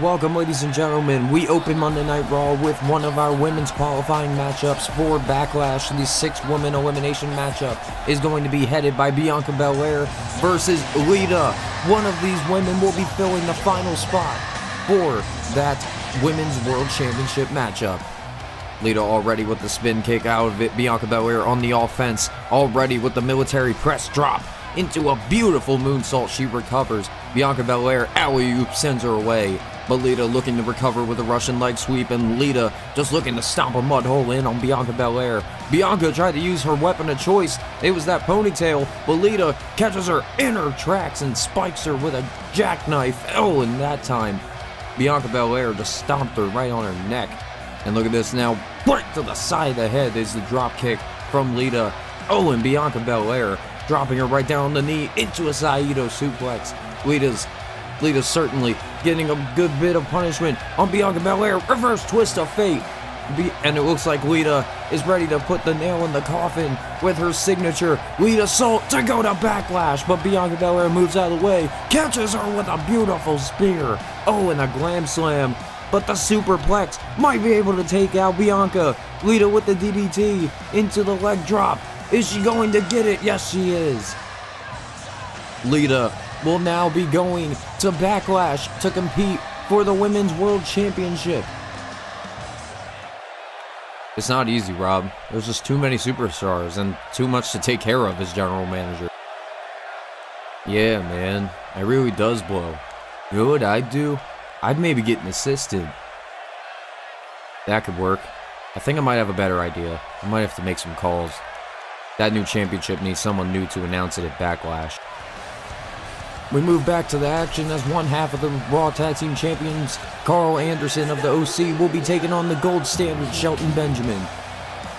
Welcome, ladies and gentlemen. We open Monday Night Raw with one of our women's qualifying matchups for Backlash. The six woman elimination matchup is going to be headed by Bianca Belair versus Lita. One of these women will be filling the final spot for that Women's World Championship matchup. Lita already with the spin kick out of it. Bianca Belair on the offense, already with the military press drop into a beautiful moonsault. She recovers. Bianca Belair alley oop sends her away. But Lita looking to recover with a Russian leg sweep, and Lita just looking to stomp a mud hole in on Bianca Belair. Bianca tried to use her weapon of choice. It was that ponytail, but Lita catches her in her tracks and spikes her with a jackknife. Oh, and that time, Bianca Belair just stomped her right on her neck. And look at this now, right to the side of the head is the drop kick from Lita. Oh, and Bianca Belair dropping her right down on the knee into a Saito suplex. Lita's Lita's certainly getting a good bit of punishment on Bianca Belair. Reverse twist of fate. And it looks like Lita is ready to put the nail in the coffin with her signature Litasault to go to Backlash. But Bianca Belair moves out of the way, catches her with a beautiful spear. Oh, and a glam slam. But the superplex might be able to take out Bianca. Lita with the DDT into the leg drop. Is she going to get it? Yes, she is. Lita will now be going to Backlash to compete for the Women's World Championship. It's not easy, Rob. There's just too many superstars and too much to take care of as general manager. Yeah, man. It really does blow. You know what I'd do? I'd maybe get an assistant. That could work. I think I might have a better idea. I might have to make some calls. That new championship needs someone new to announce it at Backlash. We move back to the action as one half of the Raw Tag Team Champions, Karl Anderson of the OC, will be taking on the gold standard Shelton Benjamin.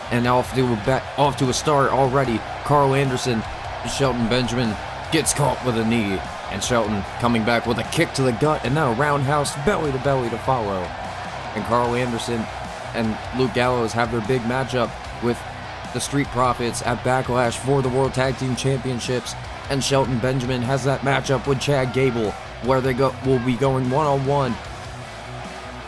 And off to a back, off to a start already. Karl Anderson, Shelton Benjamin gets caught with a knee, and Shelton coming back with a kick to the gut, and now a roundhouse belly to belly to follow. And Karl Anderson and Luke Gallows have their big matchup with the Street Profits at Backlash for the World Tag Team Championships and Shelton Benjamin has that matchup with Chad Gable, where they go will be going one on one.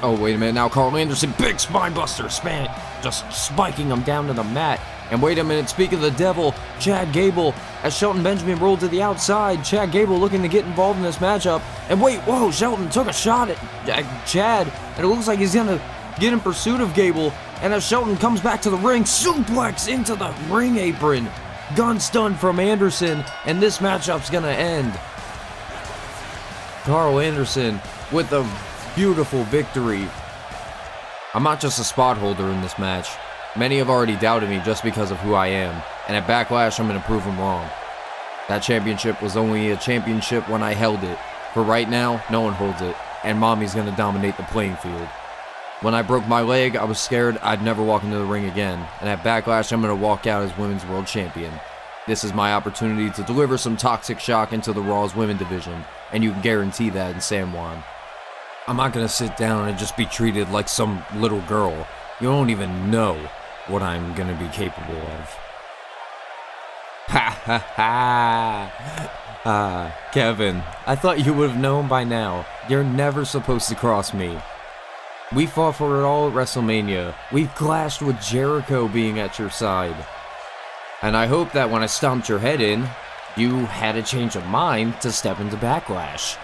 Oh wait a minute now, Karl Anderson, big spinebuster, span, just spiking him down to the mat. And wait a minute, speak of the devil, Chad Gable, as Shelton Benjamin rolled to the outside, Chad Gable looking to get involved in this matchup. And wait, whoa, Shelton took a shot at uh, Chad, and it looks like he's gonna get in pursuit of Gable. And as Shelton comes back to the ring, suplex into the ring apron. Gun stun from Anderson, and this matchup's gonna end. Karl Anderson with a beautiful victory. I'm not just a spot holder in this match. Many have already doubted me just because of who I am, and at Backlash I'm gonna prove them wrong. That championship was only a championship when I held it. For right now, no one holds it, and mommy's gonna dominate the playing field. When I broke my leg, I was scared I'd never walk into the ring again, and at Backlash, I'm going to walk out as Women's World Champion. This is my opportunity to deliver some toxic shock into the Raw's women division, and you can guarantee that in San Juan. I'm not going to sit down and just be treated like some little girl. You don't even know what I'm going to be capable of. Ha ha ha! Ah, Kevin, I thought you would have known by now. You're never supposed to cross me. We fought for it all at WrestleMania. We've clashed with Jericho being at your side. And I hope that when I stomped your head in, you had a change of mind to step into Backlash.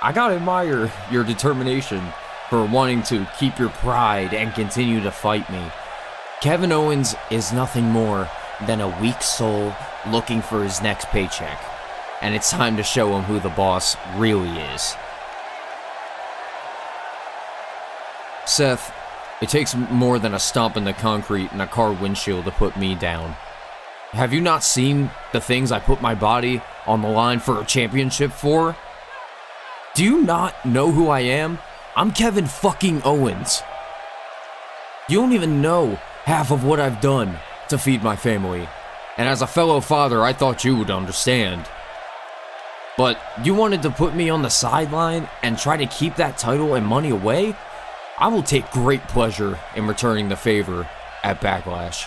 I gotta admire your determination for wanting to keep your pride and continue to fight me. Kevin Owens is nothing more than a weak soul looking for his next paycheck. And it's time to show him who the boss really is. Seth, it takes more than a stomp in the concrete and a car windshield to put me down. Have you not seen the things I put my body on the line for a championship for? Do you not know who I am? I'm Kevin fucking Owens. You don't even know half of what I've done to feed my family. And as a fellow father, I thought you would understand. But you wanted to put me on the sideline and try to keep that title and money away? I will take great pleasure in returning the favor at Backlash.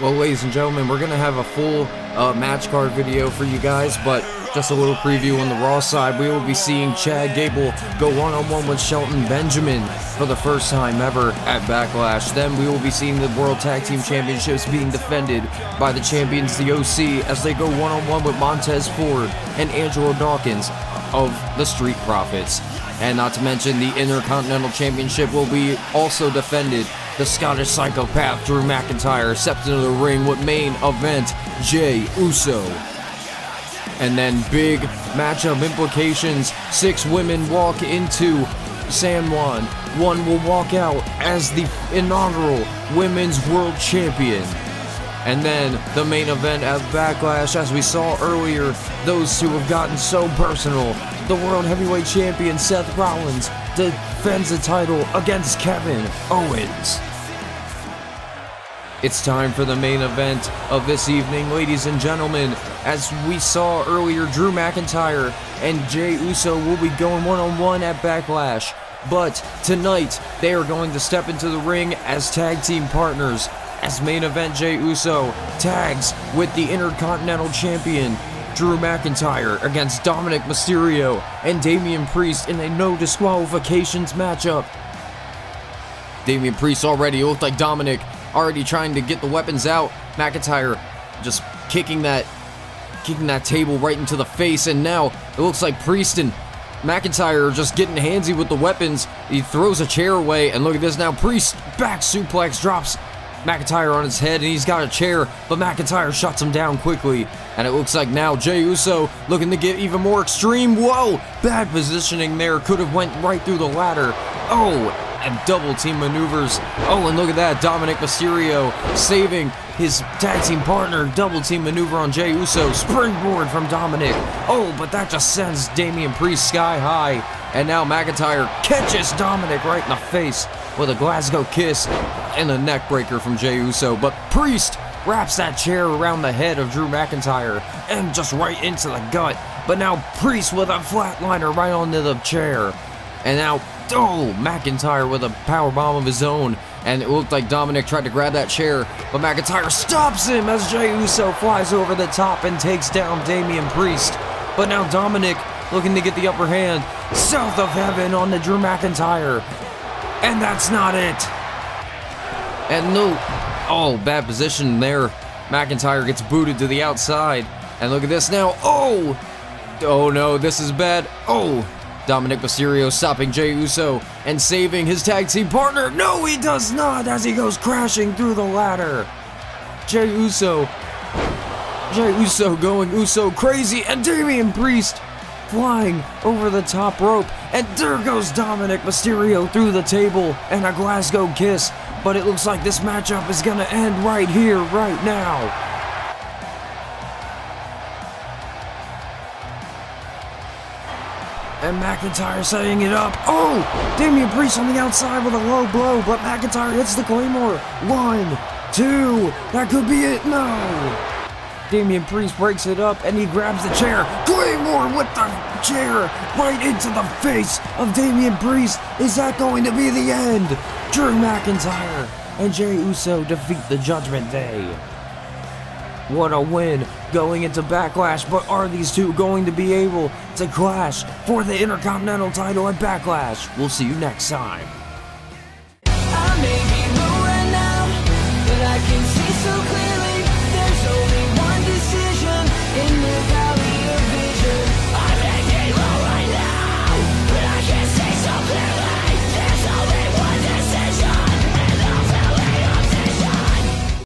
Well, ladies and gentlemen, we're going to have a full uh, match card video for you guys, but just a little preview on the Raw side. We will be seeing Chad Gable go one-on-one with Shelton Benjamin for the first time ever at Backlash. Then we will be seeing the World Tag Team Championships being defended by the champions, the OC, as they go one-on-one with Montez Ford and Angelo Dawkins of the Street Profits. And not to mention, the Intercontinental Championship will be also defended the Scottish psychopath Drew McIntyre steps into the ring with main event Jey Uso. And then big matchup implications. Six women walk into San Juan. One will walk out as the inaugural Women's World Champion. And then the main event at Backlash, as we saw earlier, those two have gotten so personal. The World Heavyweight Champion Seth Rollins defends the title against Kevin Owens. It's time for the main event of this evening, ladies and gentlemen. As we saw earlier, Drew McIntyre and Jey Uso will be going one on one at Backlash. But tonight, they are going to step into the ring as tag team partners. As main event, Jey Uso tags with the Intercontinental Champion Drew McIntyre against Dominik Mysterio and Damian Priest in a no disqualifications matchup. Damian Priest already looked like Dominik already trying to get the weapons out. McIntyre just kicking that kicking that table right into the face and now it looks like Priest and McIntyre are just getting handsy with the weapons. He throws a chair away and look at this now Priest back suplex drops McIntyre on his head and he's got a chair, but McIntyre shuts him down quickly. And it looks like now Jey Uso looking to get even more extreme. Whoa! Bad positioning there. Could have went right through the ladder. Oh, and double team maneuvers. Oh, and look at that. Dominik Mysterio saving his tag team partner. Double team maneuver on Jey Uso. Springboard from Dominik. Oh, but that just sends Damian Priest sky high. And now McIntyre catches Dominik right in the face with a Glasgow kiss and a neckbreaker from Jey Uso. But Priest wraps that chair around the head of Drew McIntyre and just right into the gut. But now Priest with a flatliner right onto the chair. And now, oh, McIntyre with a power bomb of his own. And it looked like Dominik tried to grab that chair, but McIntyre stops him as Jey Uso flies over the top and takes down Damian Priest. But now Dominik looking to get the upper hand south of heaven on the Drew McIntyre. And that's not it. And no, oh, bad position there. McIntyre gets booted to the outside. And look at this now. Oh, oh no, this is bad. Oh, Dominik Mysterio stopping Jey Uso and saving his tag team partner. No, he does not as he goes crashing through the ladder. Jey Uso. Jey Uso going Uso crazy and Damian Priest flying over the top rope. And there goes Dominik Mysterio through the table and a Glasgow kiss. But it looks like this matchup is going to end right here, right now. And McIntyre setting it up. Oh! Damian Priest on the outside with a low blow, but McIntyre hits the Claymore. One, two, that could be it. No! Damian Priest breaks it up and he grabs the chair. Claymore with the chair right into the face of Damian Priest. Is that going to be the end? Drew McIntyre and Jey Uso defeat the Judgment Day. What a win going into Backlash, but are these two going to be able to clash for the Intercontinental title at Backlash? We'll see you next time.